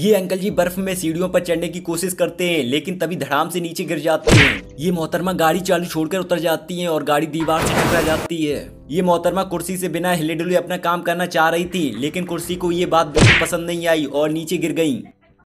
ये अंकल जी बर्फ़ में सीढ़ियों पर चढ़ने की कोशिश करते हैं, लेकिन तभी धड़ाम से नीचे गिर जाते हैं। ये मोहतरमा गाड़ी चालू छोड़कर उतर जाती है और गाड़ी दीवार से टकरा जाती है। ये मोहतरमा कुर्सी से बिना हिले डुले अपना काम करना चाह रही थी, लेकिन कुर्सी को ये बात बिल्कुल पसंद नहीं आई और नीचे गिर गई।